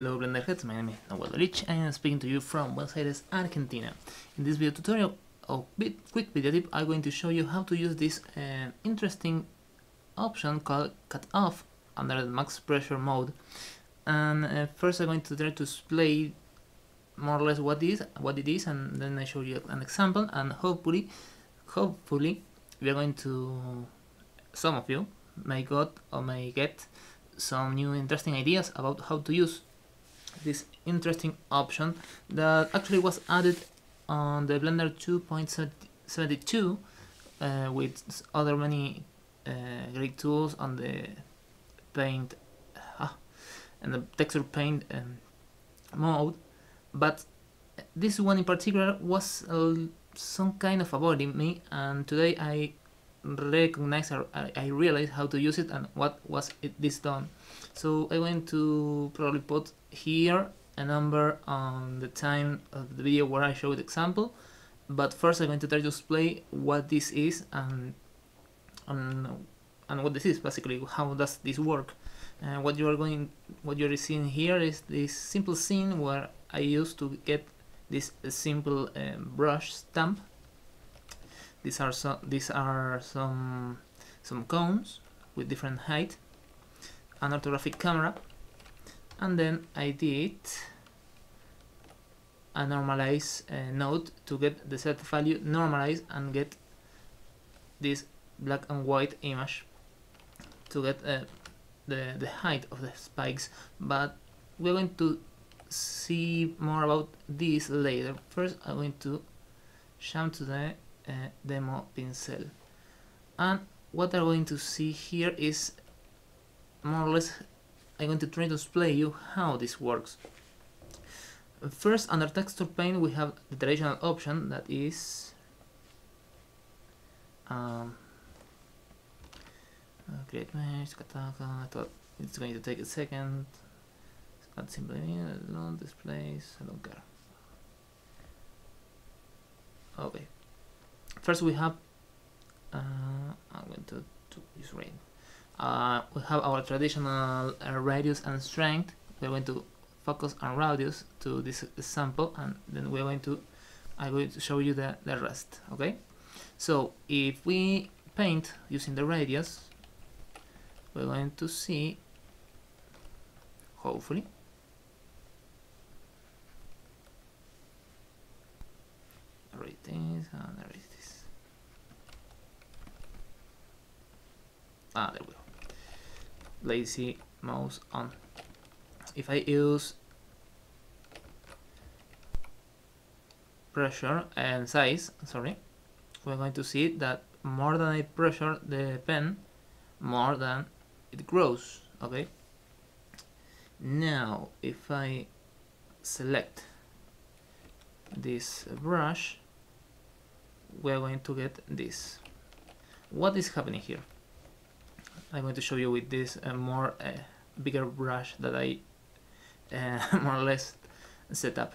Hello Blender heads, my name is Noel Lich and I'm speaking to you from Buenos Aires, Argentina. In this video tutorial or bit quick video tip, I'm going to show you how to use this uh, interesting option called cut off under the max pressure mode. And uh, first I'm going to try to display more or less what is what it is and then I show you an example and hopefully hopefully we are going to some of you may got or may get some new interesting ideas about how to use this interesting option that actually was added on the Blender 2.72 uh, with other many uh, great tools on the paint uh, and the texture paint um, mode. But this one in particular was uh, some kind of avoiding me and today I recognize or I, I realized how to use it and what was it this done so I went to probably put here a number on the time of the video where I show the example. But first I'm going to try to display what this is and and, and what this is basically how does this work. Uh, what you are going what you're seeing here is this simple scene where I used to get this simple um, brush stamp. These are some these are some some cones with different height an orthographic camera. And then I did a normalize uh, node to get the set value normalized and get this black and white image to get uh, the, the height of the spikes. But we're going to see more about this later. First I'm going to jump to the uh, demo pincel. And what I'm going to see here is more or less I'm going to try to explain you how this works. First, under texture paint, we have the traditional option that is um, create mesh, kataka. It's going to take a second. Not simply long displays. I don't care. Okay. First, we have. Uh, I'm going to, to use rain uh, we have our traditional uh, radius and strength. We're going to focus on radius to this sample and then we're going to I'm going to show you the, the rest okay? So if we paint using the radius we're going to see hopefully there it is and there it is. Ah there we go lazy mouse on. If I use pressure and size, sorry, we're going to see that more than I pressure the pen, more than it grows, okay? Now, if I select this brush, we're going to get this. What is happening here? I'm going to show you with this uh, more uh, bigger brush that I uh, more or less set up.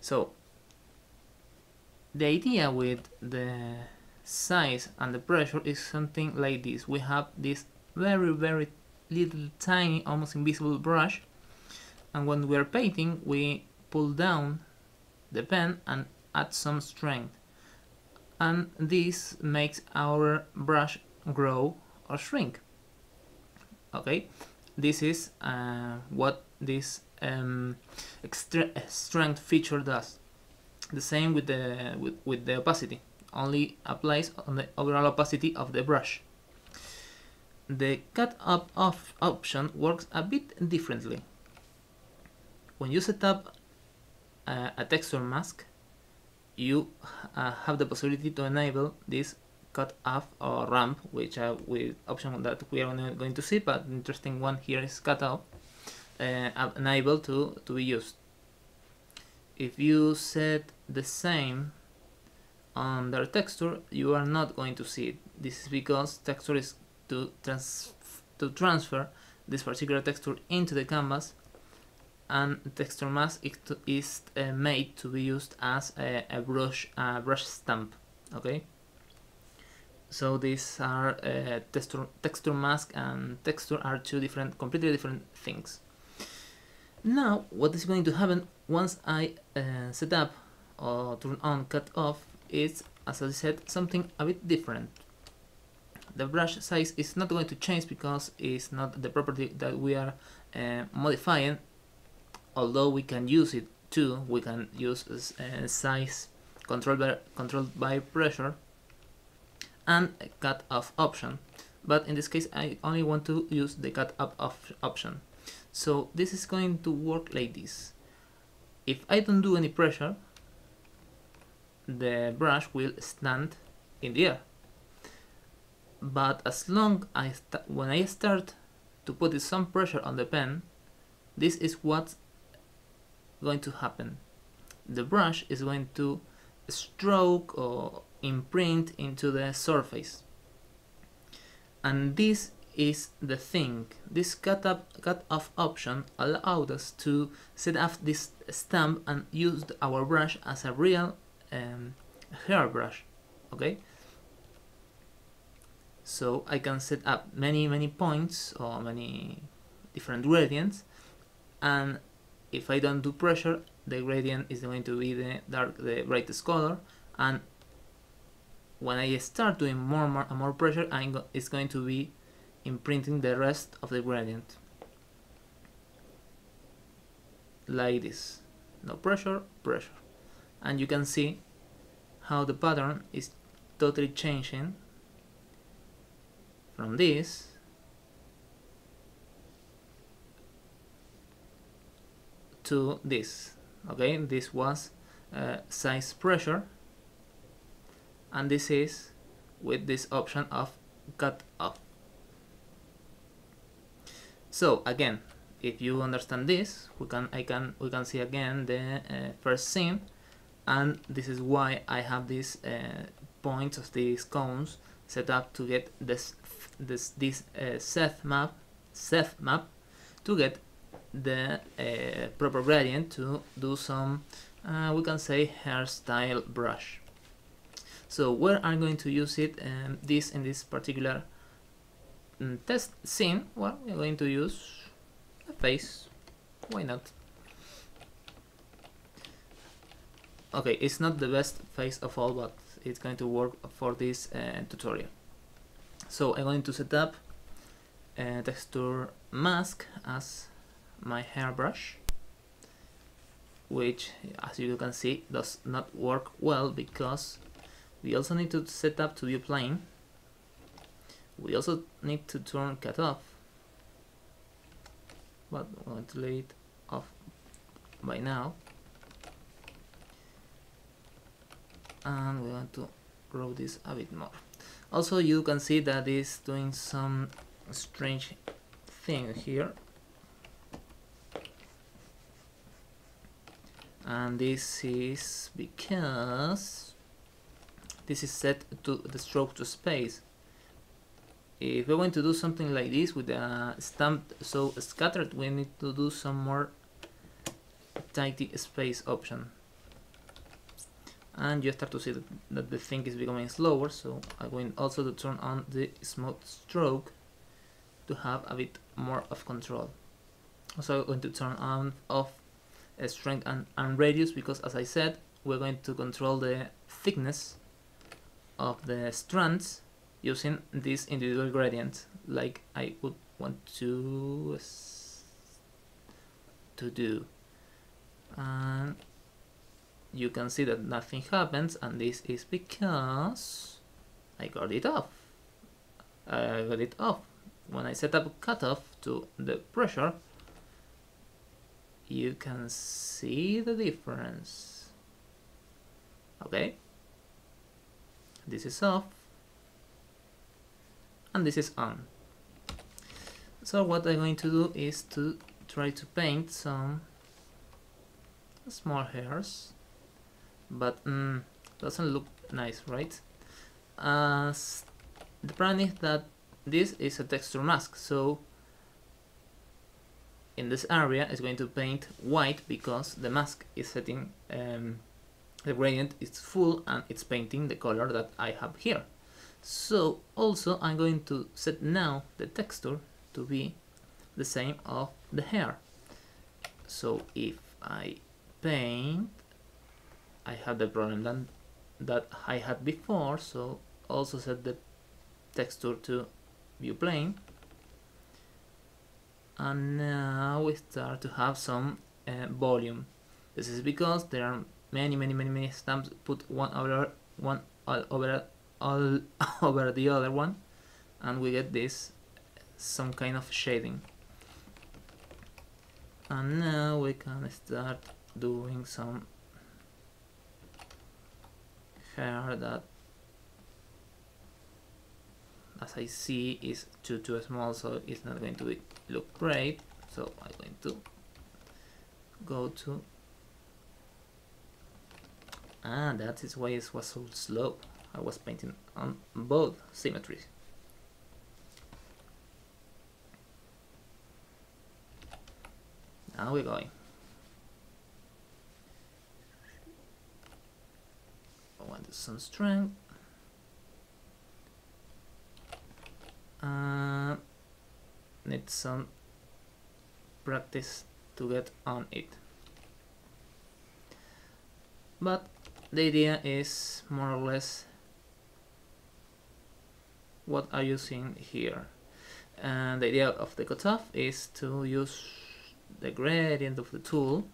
So the idea with the size and the pressure is something like this. We have this very very little tiny almost invisible brush and when we are painting we pull down the pen and add some strength and this makes our brush grow or shrink okay? This is uh, what this um, extra strength feature does. The same with the with, with the opacity. Only applies on the overall opacity of the brush. The cut up off option works a bit differently. When you set up uh, a texture mask you uh, have the possibility to enable this cut off or ramp, which are with option that we are going to see, but interesting one here is cut off, uh, unable to, to be used. If you set the same on their texture, you are not going to see it. This is because texture is to, trans to transfer this particular texture into the canvas and texture mask is uh, made to be used as a, a brush a brush stamp okay so these are uh, texture, texture mask and texture are two different, completely different things. now what is going to happen once I uh, set up or turn on cut off is as I said something a bit different. The brush size is not going to change because it's not the property that we are uh, modifying although we can use it too. We can use uh, size controlled by, controlled by pressure and a cut off option. But in this case I only want to use the cut up op option. So this is going to work like this. If I don't do any pressure the brush will stand in the air. But as long as when I start to put some pressure on the pen this is what's going to happen. The brush is going to stroke or imprint into the surface. And this is the thing. This cut up cut off option allowed us to set up this stamp and use our brush as a real um, hairbrush okay? So I can set up many many points or many different gradients. And if I don't do pressure the gradient is going to be the dark the brightest color. And when I start doing more and more, more pressure go it's going to be imprinting the rest of the gradient. Like this. No pressure pressure. And you can see how the pattern is totally changing. From this to this. Okay this was uh, size pressure and this is with this option of cut off. So again if you understand this we can I can we can see again the uh, first scene. And this is why I have these uh, points of these cones set up to get this this this uh, Seth map Seth map to get the uh, proper gradient to do some uh, we can say hairstyle brush so where I'm going to use it um, this in this particular um, test scene well we're going to use a face. Why not? Okay it's not the best face of all but it's going to work for this uh, tutorial. So I'm going to set up a texture mask as my hairbrush which as you can see does not work well because we also need to set up to view plane. We also need to turn cut off. But we want to lay it off by now. And we want to grow this a bit more. Also you can see that it's doing some strange thing here. And this is because this is set to the stroke to space. If we want to do something like this with a stamp so scattered we need to do some more tidy space option. And you start to see that, that the thing is becoming slower so I'm going also to turn on the smooth stroke to have a bit more of control. Also I'm going to turn on off uh, strength and, and radius because as I said we're going to control the thickness of the strands using this individual gradient. Like I would want to to do. And you can see that nothing happens and this is because I got it off. I got it off. When I set up cutoff to the pressure you can see the difference. Okay this is off and this is on so what I'm going to do is to try to paint some small hairs but mm, doesn't look nice right? Uh, the problem is that this is a texture mask so in this area is going to paint white because the mask is setting um, the gradient is full and it's painting the color that I have here. So also I'm going to set now the texture to be the same of the hair. So if I paint I have the problem that, that I had before so also set the texture to view plane. And now we start to have some uh, volume. This is because there are many many many many stamps put one over one all over all over the other one and we get this some kind of shading. And now we can start doing some hair that as I see is too too small so it's not going to be, look great. So I'm going to go to ah that is why it was so slow. I was painting on both symmetries. Now we're going I want some strength. Uh, need some practice to get on it. But the idea is more or less what are you seeing here? And the idea of the cutoff is to use the gradient of the tool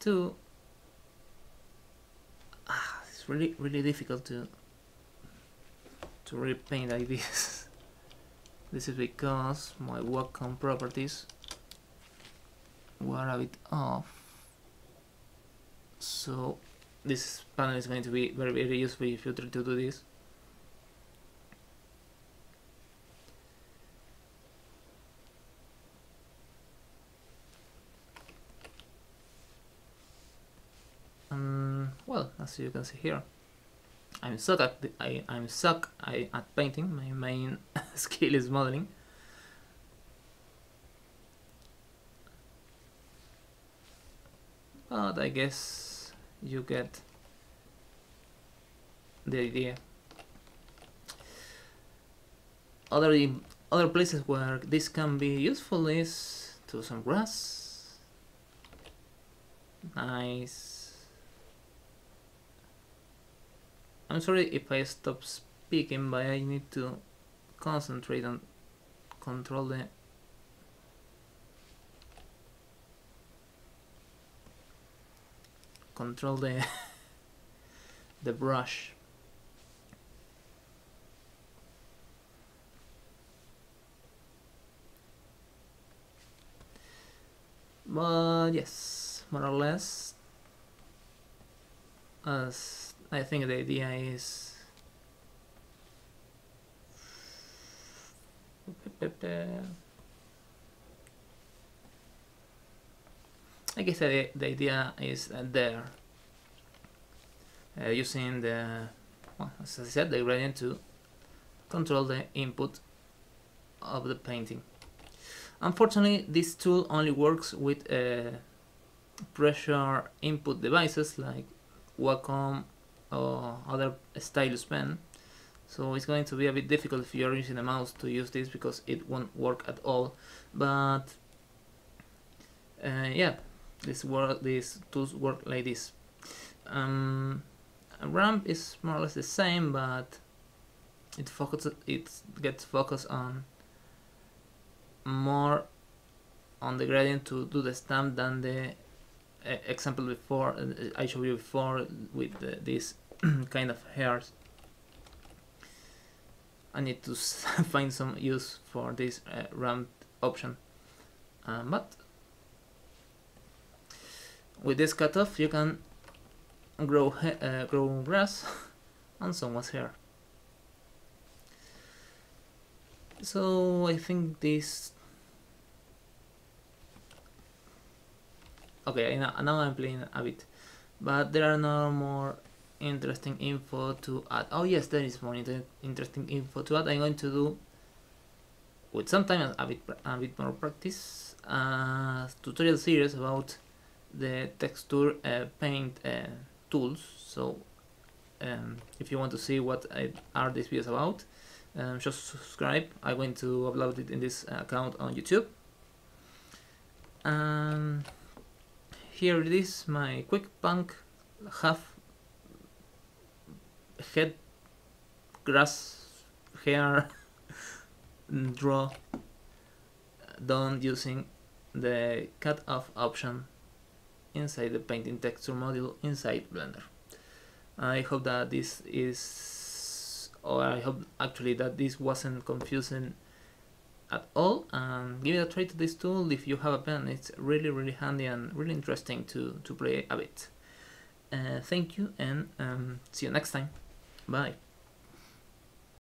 to ah, it's really really difficult to to repaint like this this is because my Wacom properties were a bit off. So this panel is going to be very very useful if you try to do this. Mm, well as you can see here I'm suck at I, I'm suck I, at painting. My main skill is modeling. But I guess you get the idea. Other other places where this can be useful is to some grass. Nice I'm sorry if I stop speaking, but I need to concentrate and control the control the the brush. But yes, more or less as I think the idea is I guess the, the idea is there uh, using the well, as I said the gradient to control the input of the painting. Unfortunately this tool only works with uh, pressure input devices like Wacom or other stylus pen. So it's going to be a bit difficult if you're using a mouse to use this because it won't work at all. But uh, yeah this work these tools work like this. Um, ramp is more or less the same but it focuses it gets focused on more on the gradient to do the stamp than the example before uh, I showed you before with this kind of hairs. I need to find some use for this uh, ramp option. Um, but with this cutoff you can grow uh, grow grass on someone's hair. So I think this okay now, I'm playing a bit. But there are no more interesting info to add. Oh yes there is more inter interesting info to add. I'm going to do with some time a bit, a bit more practice a tutorial series about the texture uh, paint uh, tools. So um, if you want to see what I, are these videos about um, just subscribe. I'm going to upload it in this account on YouTube. And here it is my quick punk half head grass hair draw done using the cut off option inside the painting texture module inside Blender. I hope that this is, or I hope actually that this wasn't confusing at all and give it a try to this tool if you have a pen it's really really handy and really interesting to, to play a bit. Uh, thank you and um, see you next time. Bye.